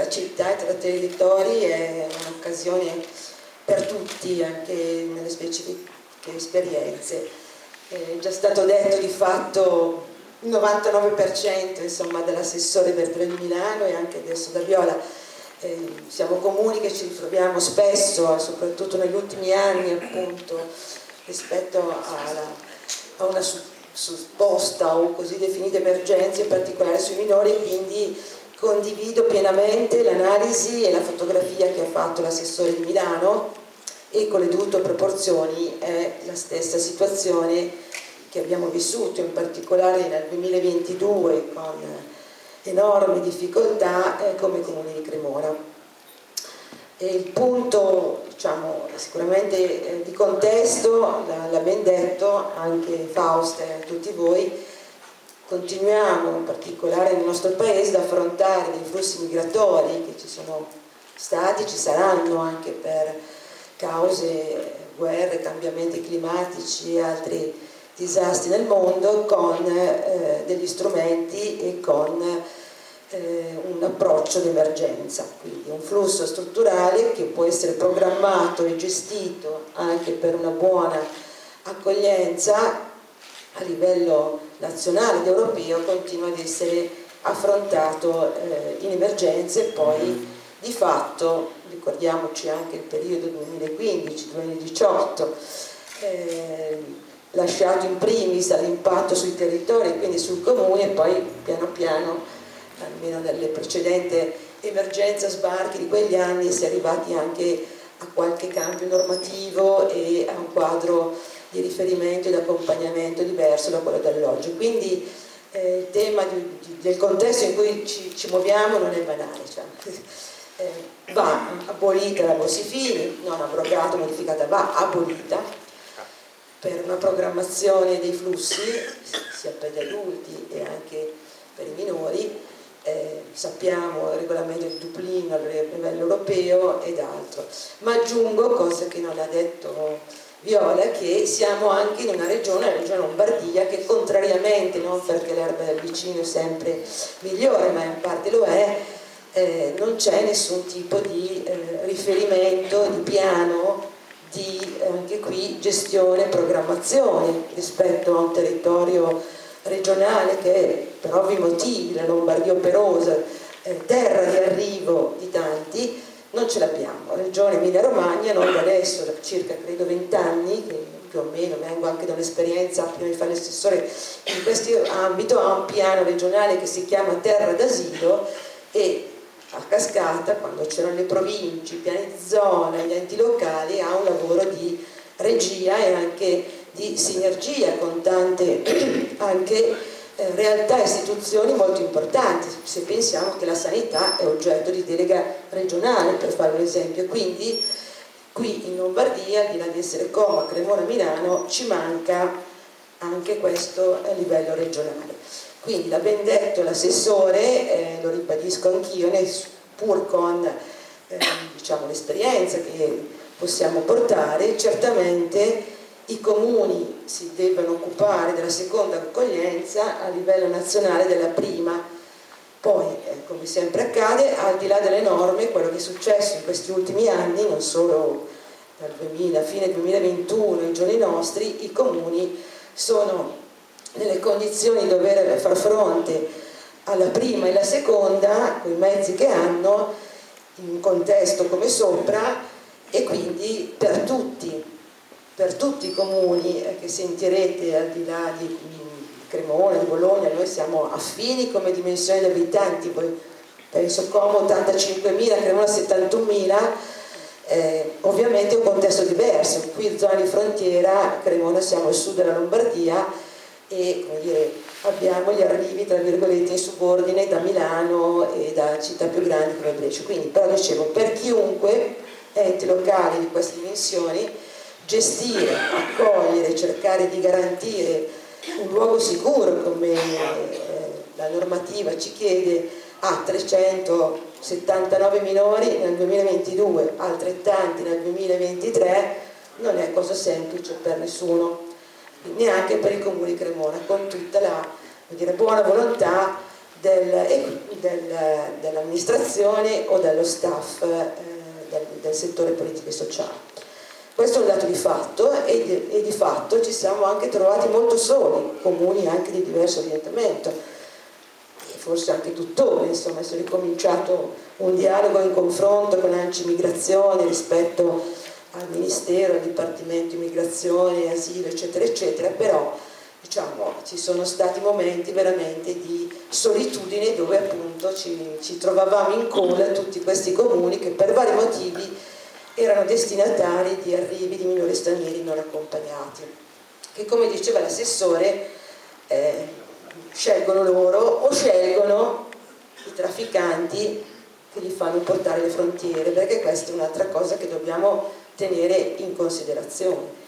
tra città e tra territori è un'occasione per tutti, anche nelle specifiche esperienze. È già stato detto di fatto il 99% dell'assessore Bertone di Milano e anche adesso da Viola. Eh, siamo comuni che ci ritroviamo spesso, soprattutto negli ultimi anni appunto, rispetto alla, a una supposta o così definita emergenza, in particolare sui minori, quindi condivido pienamente l'analisi e la fotografia che ha fatto l'assessore di Milano e con le dovute proporzioni è la stessa situazione che abbiamo vissuto, in particolare nel 2022 con enormi difficoltà eh, come Comune di Cremona. E il punto diciamo, sicuramente eh, di contesto, l'ha ben detto anche Faust e tutti voi, continuiamo in particolare nel nostro paese ad affrontare dei flussi migratori che ci sono stati, ci saranno anche per cause, guerre, cambiamenti climatici e altri disastri nel mondo con eh, degli strumenti e con eh, un approccio d'emergenza, quindi un flusso strutturale che può essere programmato e gestito anche per una buona accoglienza a livello nazionale ed europeo continua ad essere affrontato eh, in emergenze e poi di fatto, ricordiamoci anche il periodo 2015-2018, eh, lasciato in primis all'impatto sui territori, quindi sul comune e poi piano piano, almeno nelle precedenti emergenze sbarchi di quegli anni, si è arrivati anche a qualche cambio normativo e a un quadro di riferimento e di accompagnamento diverso da quello dell'oggi. Quindi eh, il tema di, di, del contesto in cui ci, ci muoviamo non è banale. Cioè, eh, va abolita la Bossi-Fini, non abrogata, modificata, va abolita per una programmazione dei flussi, sia per gli adulti e anche per i minori, eh, sappiamo il regolamento di Dublino a livello europeo ed altro. Ma aggiungo, cosa che non ha detto Viola, che siamo anche in una regione, la regione Lombardia, che contrariamente, non perché l'erba del vicino è sempre migliore, ma in parte lo è, eh, non c'è nessun tipo di eh, riferimento, di piano, di anche qui gestione e programmazione rispetto a un territorio regionale che per ovvi motivi, la Lombardia operosa, eh, terra di arrivo di tanti, non ce l'abbiamo. La regione Emilia Romagna, noi da adesso, da circa credo 20 anni, che più o meno vengo anche da un'esperienza prima di fare l'assessore in questo ambito, ha un piano regionale che si chiama Terra d'Asilo e a cascata, quando c'erano le province, i piani zona, gli enti locali, ha un lavoro di regia e anche di sinergia con tante anche eh, realtà e istituzioni molto importanti, se pensiamo che la sanità è oggetto di delega regionale, per fare un esempio. Quindi qui in Lombardia, di là di essere Como, Cremona, Milano, ci manca anche questo a livello regionale. Quindi l'ha ben detto l'assessore, eh, lo ribadisco anch'io, pur con eh, diciamo, l'esperienza che possiamo portare, certamente i comuni si devono occupare della seconda accoglienza a livello nazionale della prima. Poi, eh, come sempre accade, al di là delle norme, quello che è successo in questi ultimi anni, non solo dal 2000, fine 2021, i giorni nostri, i comuni sono nelle condizioni di dover far fronte alla prima e alla seconda, con i mezzi che hanno, in un contesto come sopra, e quindi per tutti, per tutti i comuni che sentirete al di là di Cremona, di Bologna, noi siamo affini come dimensione di abitanti, poi penso Como 85.000, Cremona 71.000, eh, ovviamente è un contesto diverso, qui zona di frontiera, Cremona siamo al sud della Lombardia, e dire, abbiamo gli arrivi tra virgolette in subordine da Milano e da città più grandi come Brescia. Quindi però dicevo, per chiunque enti locali di queste dimensioni, gestire, accogliere, cercare di garantire un luogo sicuro come eh, la normativa ci chiede a 379 minori nel 2022, altrettanti nel 2023, non è cosa semplice per nessuno neanche per il comune di Cremona, con tutta la dire, buona volontà del, del, dell'amministrazione o dello staff eh, del, del, settore politico e sociale. Questo è un dato di fatto e di, e di fatto ci siamo anche trovati molto soli, comuni anche di diverso orientamento, forse anche tuttora, insomma, è ricominciato un dialogo in confronto con Anci Migrazione rispetto al Ministero, al Dipartimento Immigrazione, Asilo, eccetera, eccetera, però diciamo, ci sono stati momenti veramente di solitudine dove appunto ci, ci trovavamo in coda tutti questi comuni che per vari motivi erano destinatari di arrivi di minori stranieri non accompagnati, che come diceva l'assessore eh, scelgono loro o scelgono i trafficanti che li fanno portare le frontiere, perché questa è un'altra cosa che dobbiamo tenere in considerazione.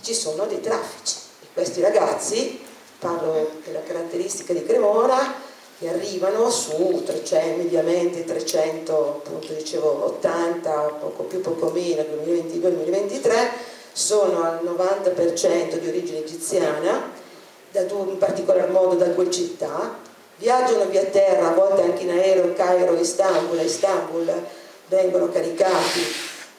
Ci sono dei traffici e questi ragazzi, parlo della caratteristica di Cremona, che arrivano su 300, mediamente 300, appunto dicevo 80, poco più poco meno, 2022-2023, sono al 90% di origine egiziana, in particolar modo da due città, viaggiano via terra, a volte anche in aereo, Cairo, Istanbul, a Istanbul vengono caricati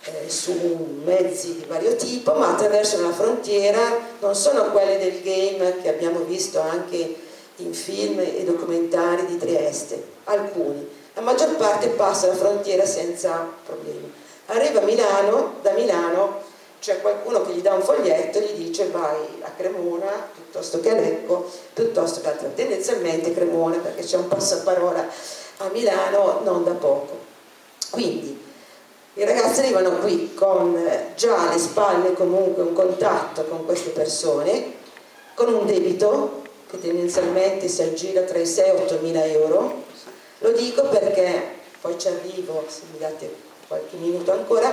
eh, su mezzi di vario tipo, ma attraversano la frontiera, non sono quelle del game che abbiamo visto anche in film e documentari di Trieste, alcuni. La maggior parte passa la frontiera senza problemi. Arriva a Milano, da Milano c'è qualcuno che gli dà un foglietto e gli dice vai a Cremona piuttosto che a Lecco, piuttosto che a tendenzialmente Cremona perché c'è un passaparola a Milano non da poco. Quindi i ragazzi arrivano qui con già alle spalle comunque un contatto con queste persone, con un debito che tendenzialmente si aggira tra i 6 e 8 mila euro. Lo dico perché, poi ci arrivo, se mi date qualche minuto ancora,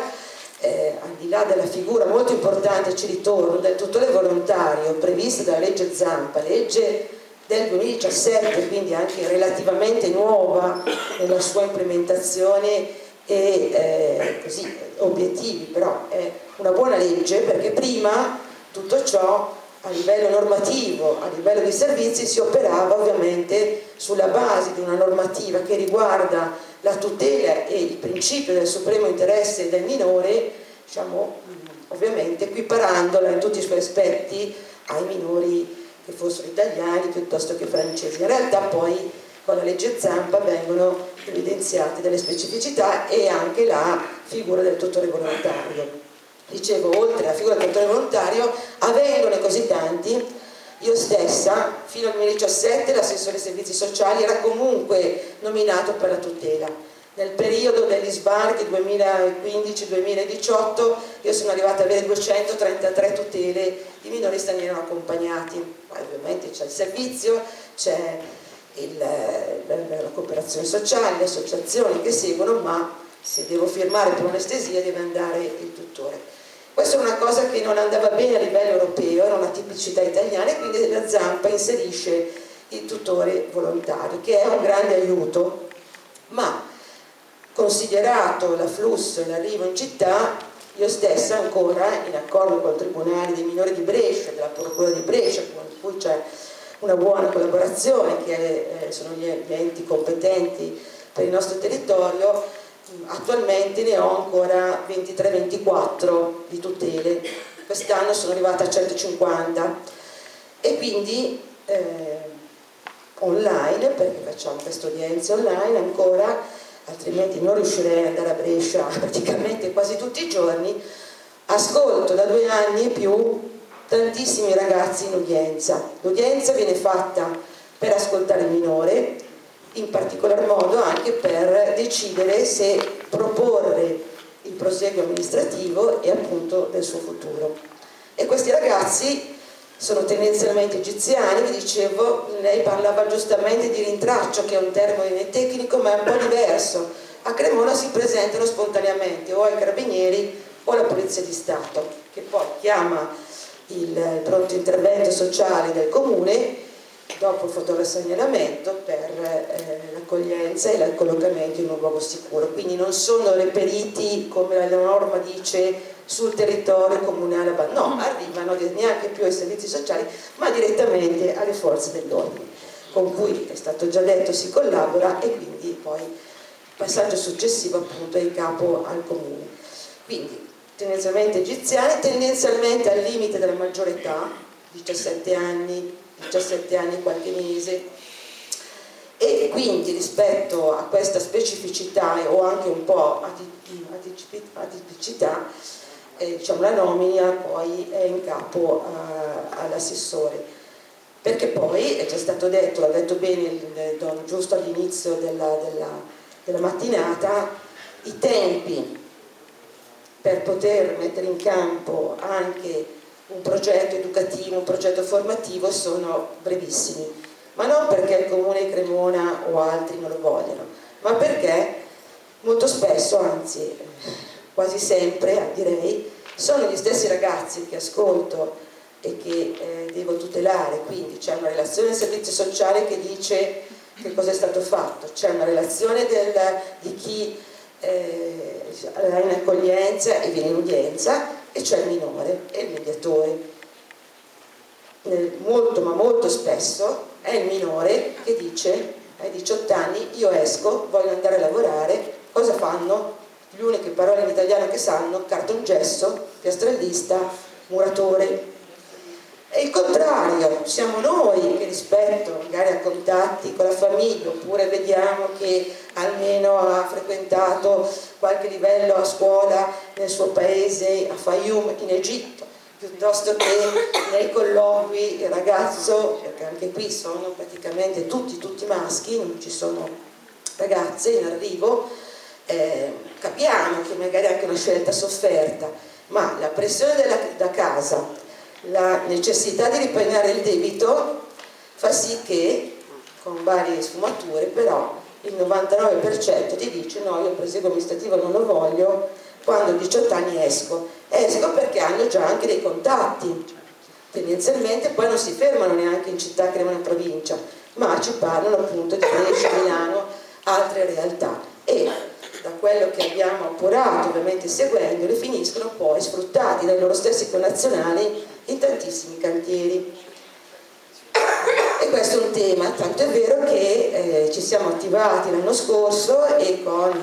eh, al di là della figura molto importante, ci ritorno, del tutore volontario prevista dalla legge Zampa, legge del 2017, quindi anche relativamente nuova nella sua implementazione e eh, così, obiettivi, però è una buona legge perché prima tutto ciò a livello normativo, a livello di servizi si operava ovviamente sulla base di una normativa che riguarda la tutela e il principio del supremo interesse del minore, diciamo, ovviamente equiparandola in tutti i suoi aspetti ai minori che fossero italiani piuttosto che francesi. In realtà poi con la legge Zampa vengono evidenziate delle specificità e anche la figura del tutore volontario. Dicevo, oltre alla figura del tutore volontario, avendone così tanti, io stessa, fino al 2017, l'assessore ai servizi sociali era comunque nominato per la tutela. Nel periodo degli sbarchi 2015-2018 io sono arrivata ad avere 233 tutele di minori stranieri non accompagnati. Ma ovviamente c'è il servizio, c'è la cooperazione sociale, le associazioni che seguono, ma se devo firmare per un'estesia deve andare il tuttore. Questa è una cosa che non andava bene a livello europeo, era una tipicità italiana e quindi la Zampa inserisce il tutore volontario, che è un grande aiuto, ma considerato l'afflusso e l'arrivo in città, io stessa ancora, in accordo con il Tribunale dei minori di Brescia, della Procura di Brescia, con cui c'è una buona collaborazione che eh, sono gli enti competenti per il nostro territorio, attualmente ne ho ancora 23-24 di tutele, quest'anno sono arrivata a 150 e quindi eh, online, perché facciamo queste udienze online ancora, altrimenti non riuscirei ad andare a Brescia praticamente quasi tutti i giorni, ascolto da due anni e più tantissimi ragazzi in udienza. L'udienza viene fatta per ascoltare il minore, in particolar modo anche per decidere se proporre il proseguo amministrativo e appunto del suo futuro. E questi ragazzi sono tendenzialmente egiziani, vi dicevo, lei parlava giustamente di rintraccio che è un termine tecnico ma è un po' diverso. A Cremona si presentano spontaneamente o ai carabinieri o alla Polizia di Stato, che poi chiama il pronto intervento sociale del comune dopo il fotorasegnalamento per eh, l'accoglienza e il collocamento in un luogo sicuro. Quindi non sono reperiti, come la norma dice, sul territorio comunale, no, arrivano neanche più ai servizi sociali, ma direttamente alle forze dell'ordine. con cui è stato già detto si collabora e quindi poi il passaggio successivo appunto è in capo al comune. Quindi tendenzialmente egiziane, tendenzialmente al limite della maggiore età, 17 anni, 17 anni qualche mese, e quindi rispetto a questa specificità o anche un po' atipicità, eh, diciamo, la nomina poi è in capo eh, all'assessore. Perché poi è già stato detto, l'ha detto bene il Don giusto all'inizio della, della, della mattinata, i tempi per poter mettere in campo anche un progetto educativo, un progetto formativo sono brevissimi, ma non perché il comune di Cremona o altri non lo vogliono, ma perché molto spesso, anzi quasi sempre direi, sono gli stessi ragazzi che ascolto e che eh, devo tutelare, quindi c'è una relazione del servizio sociale che dice che cosa è stato fatto, c'è una relazione del, di chi eh, in accoglienza e viene in udienza e c'è il minore e il mediatore. Molto ma molto spesso è il minore che dice ai 18 anni io esco, voglio andare a lavorare, cosa fanno? Le uniche parole in italiano che sanno, cartongesso, piastrellista, muratore. E il contrario, siamo noi che rispetto magari a contatti con la famiglia oppure vediamo che almeno ha frequentato qualche livello a scuola nel suo paese, a Fayum in Egitto, piuttosto che nei colloqui il ragazzo, perché anche qui sono praticamente tutti, tutti maschi, non ci sono ragazze in arrivo, eh, capiamo che magari è anche una scelta sofferta, ma la pressione della, da casa, la necessità di ripianare il debito fa sì che, con varie sfumature, però il 99% ti dice no, io presidio amministrativo non lo voglio, quando ho 18 anni esco. Esco perché hanno già anche dei contatti, tendenzialmente poi non si fermano neanche in città che in provincia, ma ci parlano appunto di Brescia, Milano, altre realtà. E da quello che abbiamo appurato, ovviamente seguendole, finiscono poi sfruttati dai loro stessi connazionali tantissimi cantieri. E questo è un tema, tanto è vero che eh, ci siamo attivati l'anno scorso e con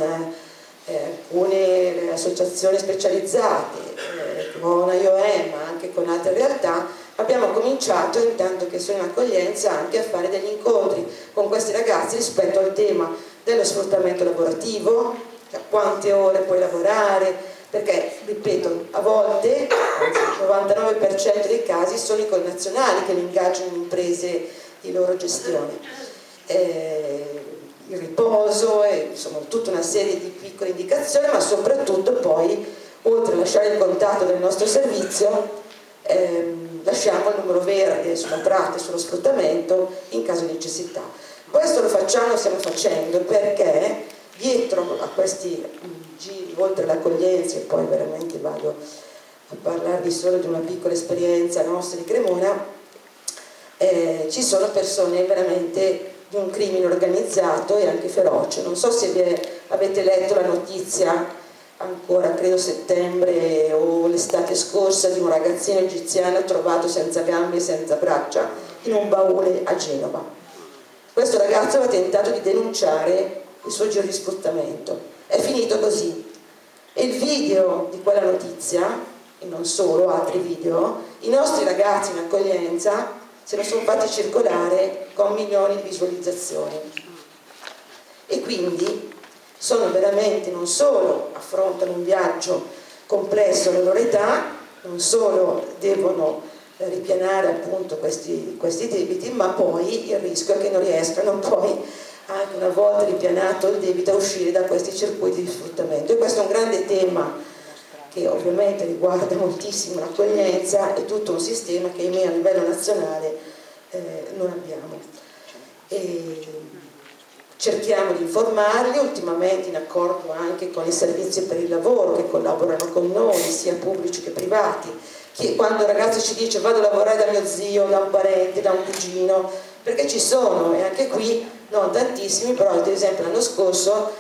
eh, alcune associazioni specializzate, eh, con IOM, ma anche con altre realtà, abbiamo cominciato, intanto che sono in accoglienza, anche a fare degli incontri con questi ragazzi rispetto al tema dello sfruttamento lavorativo, a quante ore puoi lavorare, perché, ripeto, a volte, anzi il 99% dei casi, sono i connazionali che li ingaggiano in imprese di loro gestione. Eh, il riposo, e, insomma tutta una serie di piccole indicazioni, ma soprattutto poi, oltre a lasciare il contatto del nostro servizio, ehm, lasciamo il numero verde sulla tratta e sullo sfruttamento in caso di necessità. Questo lo facciamo, lo stiamo facendo perché dietro a questi giri, oltre l'accoglienza, e poi veramente vado a parlarvi solo di una piccola esperienza nostra di Cremona, eh, ci sono persone veramente di un crimine organizzato e anche feroce. Non so se vi avete letto la notizia ancora credo settembre o l'estate scorsa di un ragazzino egiziano trovato senza gambe e senza braccia in un baule a Genova. Questo ragazzo aveva tentato di denunciare il suo sfruttamento. È finito così. E il video di quella notizia, e non solo, altri video, i nostri ragazzi in accoglienza se lo sono fatti circolare con milioni di visualizzazioni. E quindi sono veramente, non solo affrontano un viaggio complesso alla loro età, non solo devono ripianare appunto questi, questi debiti, ma poi il rischio è che non riescano poi anche una volta ripianato il debito a uscire da questi circuiti di sfruttamento e questo è un grande tema che ovviamente riguarda moltissimo l'accoglienza e tutto un sistema che a livello nazionale eh, non abbiamo. E cerchiamo di informarli, ultimamente in accordo anche con i servizi per il lavoro che collaborano con noi, sia pubblici che privati, che quando il ragazzo ci dice vado a lavorare da mio zio, da un parente, da un cugino, perché ci sono e anche qui non tantissimi, però ad esempio l'anno scorso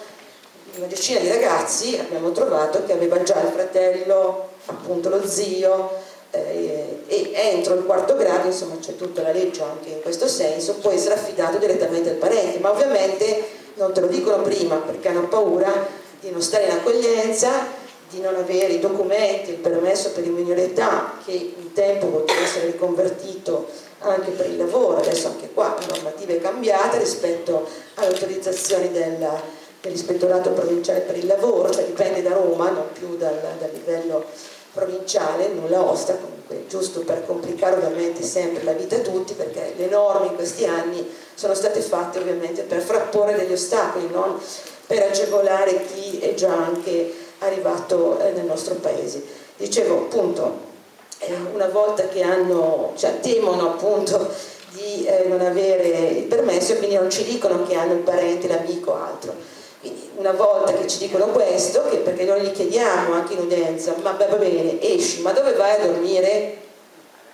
una decina di ragazzi abbiamo trovato che aveva già il fratello, appunto lo zio, eh, e entro il quarto grado, insomma c'è tutta la legge anche in questo senso, può essere affidato direttamente al parente, ma ovviamente non te lo dicono prima perché hanno paura di non stare in accoglienza, di non avere i documenti, il permesso per età che in tempo poteva essere riconvertito anche per il lavoro, adesso anche qua la normativa è cambiata rispetto alle autorizzazioni dell'ispettorato provinciale per il lavoro, cioè dipende da Roma, non più dal, dal livello provinciale, nulla osta, comunque giusto per complicare ovviamente sempre la vita a tutti, perché le norme in questi anni sono state fatte ovviamente per frapporre degli ostacoli, non per agevolare chi è già anche arrivato eh, nel nostro paese. Dicevo appunto, eh, una volta che hanno, cioè temono appunto di eh, non avere il permesso e quindi non ci dicono che hanno il parente, l'amico o altro. Quindi una volta che ci dicono questo, perché noi gli chiediamo anche in udienza, ma va bene, esci, ma dove vai a dormire?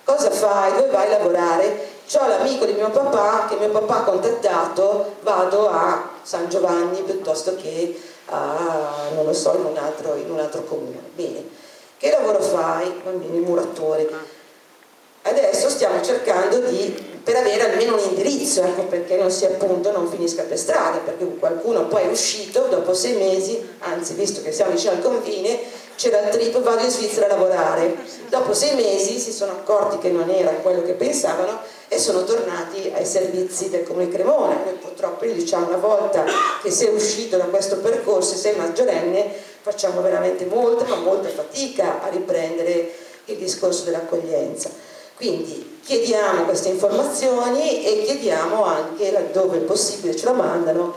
Cosa fai? Dove vai a lavorare? C'ho l'amico di mio papà che mio papà ha contattato, vado a San Giovanni piuttosto che a, non lo so, in un altro, in un altro comune. Bene, che lavoro fai? Bambini muratori. Adesso stiamo cercando di, per avere almeno un indirizzo, ecco perché non si appunto non finisca per strada, perché qualcuno poi è uscito dopo sei mesi, anzi visto che siamo vicino al confine, c'era il trip, vado in Svizzera a lavorare. Dopo sei mesi si sono accorti che non era quello che pensavano e sono tornati ai servizi del Comune Cremona. Noi purtroppo gli diciamo una volta che sei uscito da questo percorso e sei maggiorenne, facciamo veramente molta, ma molta fatica a riprendere il discorso dell'accoglienza. Quindi chiediamo queste informazioni e chiediamo anche, laddove è possibile ce lo mandano,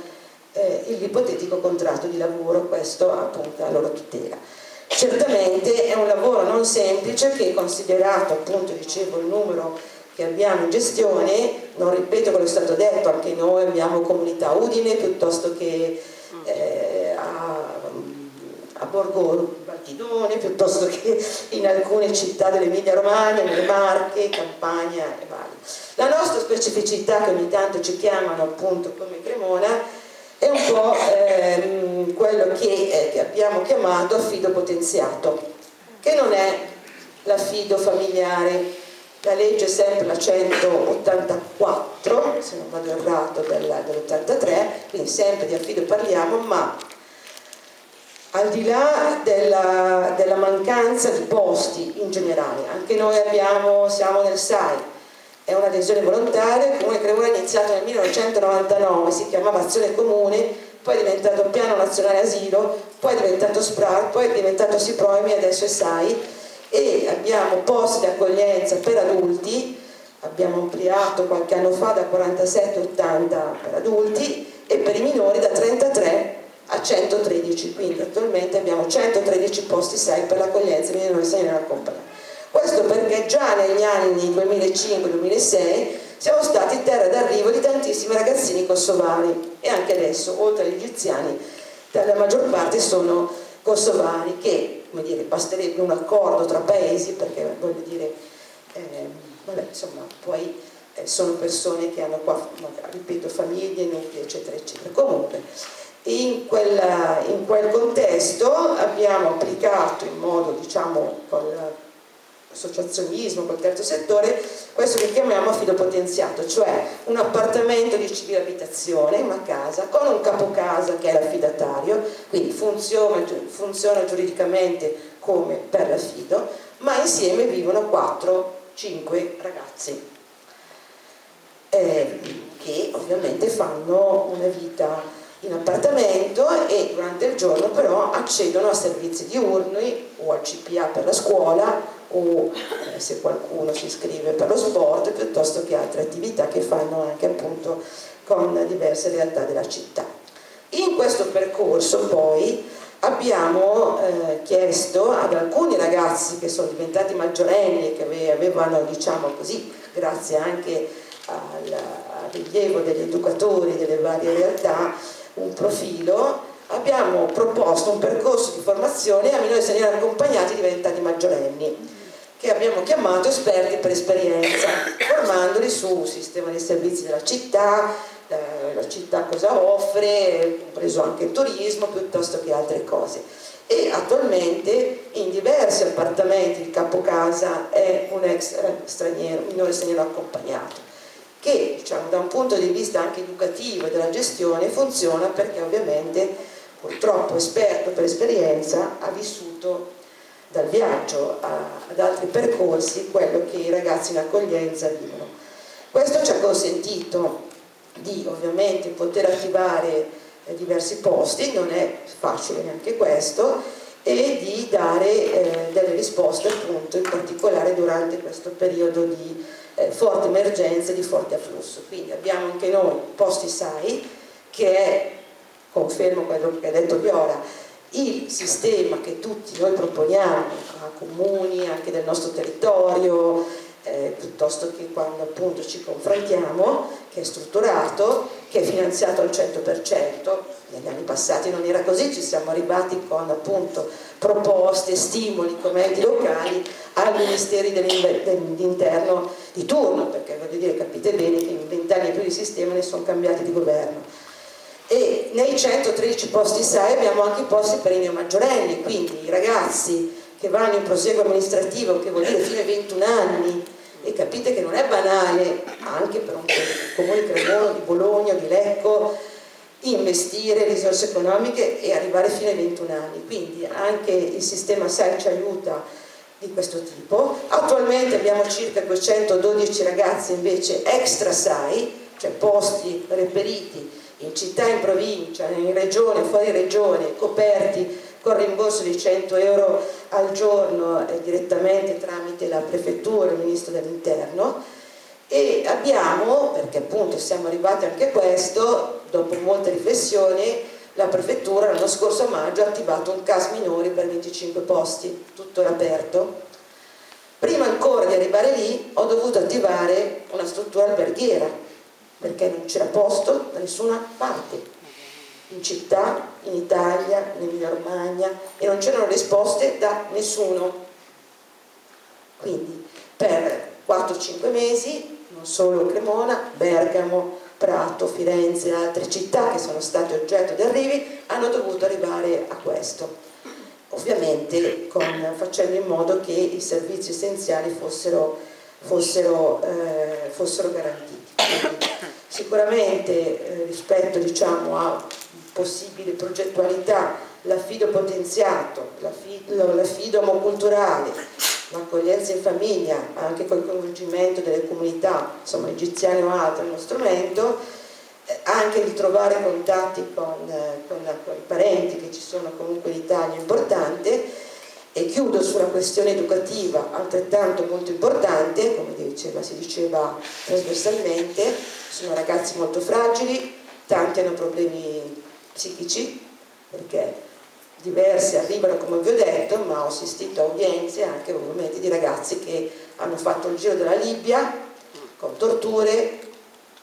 eh, l'ipotetico contratto di lavoro, questo appunto a loro tutela. Certamente è un lavoro non semplice che considerato appunto dicevo il numero che abbiamo in gestione, non ripeto quello che è stato detto, anche noi abbiamo comunità Udine piuttosto che eh, a, a Borgo Valtidone, piuttosto che in alcune città dell'Emilia Romagna, nelle Marche, Campania e vari. La nostra specificità che ogni tanto ci chiamano appunto come Cremona è un po' ehm, quello che, eh, che abbiamo chiamato affido potenziato, che non è l'affido familiare, la legge è sempre la 184, se non vado errato, dell'83, quindi sempre di affido parliamo, ma al di là della, della mancanza di posti in generale, anche noi abbiamo, siamo nel SAI, è un'adesione volontaria, Comune Cremona è iniziato nel 1999, si chiamava Azione Comune, poi è diventato Piano Nazionale Asilo, poi è diventato SPRAR, poi è diventato SIPROIMI, adesso è SAI e abbiamo posti di accoglienza per adulti, abbiamo ampliato qualche anno fa da 47 a 80 per adulti e per i minori da 33 a 113, quindi attualmente abbiamo 113 posti SAI per l'accoglienza minori stranieri accompagnati. Questo perché già negli anni 2005-2006 siamo stati terra d'arrivo di tantissimi ragazzini kosovari e anche adesso, oltre agli egiziani, la maggior parte sono kosovari che, come dire, basterebbe un accordo tra paesi perché, voglio dire, eh, vabbè, insomma, poi eh, sono persone che hanno qua, ripeto, famiglie, nuclei, eccetera, eccetera. Comunque, in, quella, in quel contesto abbiamo applicato in modo, diciamo, con associazionismo, col terzo settore, questo che chiamiamo affido potenziato, cioè un appartamento di civile abitazione, una casa, con un capocasa che è l'affidatario, quindi funziona, funziona giuridicamente come per l'affido, ma insieme vivono 4-5 ragazzi eh, che ovviamente fanno una vita in appartamento e durante il giorno però accedono a servizi diurni o al CPA per la scuola o eh, se qualcuno si iscrive per lo sport piuttosto che altre attività che fanno anche appunto con diverse realtà della città. In questo percorso poi abbiamo eh, chiesto ad alcuni ragazzi che sono diventati maggiorenni e che avevano diciamo così grazie anche al, al rilievo degli educatori delle varie realtà un profilo abbiamo proposto un percorso di formazione a minori stranieri accompagnati diventati maggiorenni che abbiamo chiamato esperti per esperienza, formandoli sul sistema dei servizi della città, eh, la città cosa offre, compreso anche il turismo piuttosto che altre cose. E attualmente in diversi appartamenti il capocasa è un ex straniero, minore straniero accompagnato, che diciamo, da un punto di vista anche educativo e della gestione funziona perché ovviamente purtroppo esperto per esperienza ha vissuto dal viaggio a, ad altri percorsi quello che i ragazzi in accoglienza vivono. Questo ci ha consentito di ovviamente poter attivare eh, diversi posti, non è facile neanche questo, e di dare eh, delle risposte appunto in particolare durante questo periodo di eh, forte emergenza e di forte afflusso. Quindi abbiamo anche noi posti SAI che è, confermo quello che ha detto Viola, il sistema che tutti noi proponiamo a comuni, anche del nostro territorio, eh, piuttosto che quando appunto ci confrontiamo, che è strutturato, che è finanziato al 100%, negli anni passati non era così, ci siamo arrivati con appunto proposte, stimoli come enti locali ai ministeri dell'interno di turno, perché voglio dire, capite bene che in vent'anni più di sistema ne sono cambiati di governo e nei 113 posti SAI abbiamo anche i posti per i neomaggiorenni, quindi i ragazzi che vanno in proseguo amministrativo, che vuol dire fino ai 21 anni, e capite che non è banale, anche per un comune di Cremona, di Bologna, di Lecco, investire risorse economiche e arrivare fino ai 21 anni. Quindi anche il sistema SAI ci aiuta di questo tipo. Attualmente abbiamo circa 212 ragazzi invece extra SAI, cioè posti reperiti in città, in provincia, in regione, fuori regione, coperti con rimborso di 100 euro al giorno eh, direttamente tramite la prefettura il ministro dell'interno e abbiamo, perché appunto siamo arrivati anche a questo, dopo molte riflessioni, la prefettura l'anno scorso a maggio ha attivato un CAS minori per 25 posti, tuttora aperto. Prima ancora di arrivare lì ho dovuto attivare una struttura alberghiera perché non c'era posto da nessuna parte, in città, in Italia, in Emilia Romagna e non c'erano risposte da nessuno. Quindi per 4-5 mesi, non solo Cremona, Bergamo, Prato, Firenze e altre città che sono state oggetto di arrivi hanno dovuto arrivare a questo ovviamente con, facendo in modo che i servizi essenziali fossero, fossero, eh, fossero garantiti. Sicuramente eh, rispetto diciamo, a possibile progettualità, l'affido potenziato, l'affido omoculturale, l'accoglienza in famiglia, anche col coinvolgimento delle comunità, insomma egiziane o altre, è uno strumento, eh, anche di trovare contatti con, eh, con, con, i parenti che ci sono comunque in Italia è importante e chiudo sulla questione educativa altrettanto molto importante, come diceva, si diceva trasversalmente, sono ragazzi molto fragili, tanti hanno problemi psichici, perché diversi arrivano come vi ho detto, ma ho assistito a udienze anche ovviamente di ragazzi che hanno fatto il giro della Libia con torture,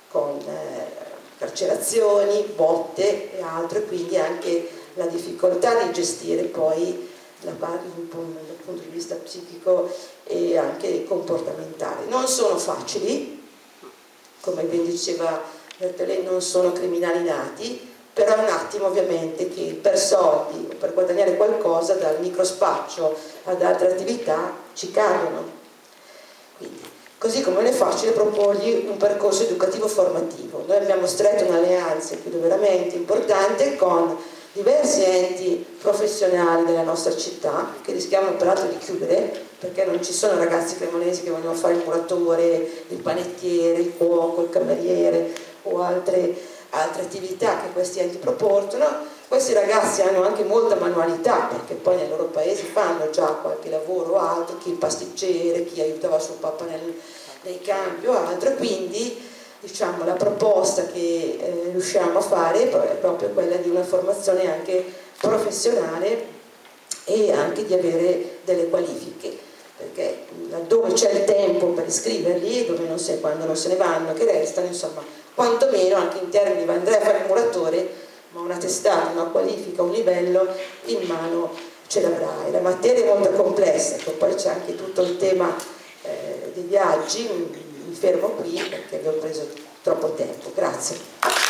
con eh, carcerazioni, botte e altro, quindi anche la difficoltà di gestire poi la parte dal punto di vista psichico e anche comportamentale. Non sono facili, come ben diceva Bertolè, non sono criminali nati, però un attimo ovviamente che per soldi o per guadagnare qualcosa dal microspaccio ad altre attività ci cadono. Quindi, così come non è facile proporgli un percorso educativo formativo. Noi abbiamo stretto un'alleanza, credo veramente importante, con diversi enti professionali della nostra città che rischiamo peraltro di chiudere perché non ci sono ragazzi cremonesi che vogliono fare il muratore, il panettiere, il cuoco, il cameriere o altre, altre attività che questi enti proportano. Questi ragazzi hanno anche molta manualità perché poi nei loro paesi fanno già qualche lavoro o altro, chi il pasticcere, chi aiutava suo papà nel, nei campi o altro, quindi diciamo, la proposta che eh, riusciamo a fare è proprio quella di una formazione anche professionale e anche di avere delle qualifiche perché laddove c'è il tempo per iscriverli dove non sai quando non se ne vanno che restano insomma quantomeno anche in termini di andare a fare il muratore ma una testata, una qualifica, un livello in mano ce l'avrai la materia è molto complessa ecco, poi c'è anche tutto il tema eh, dei viaggi mi fermo qui perché ho preso troppo tempo. Grazie.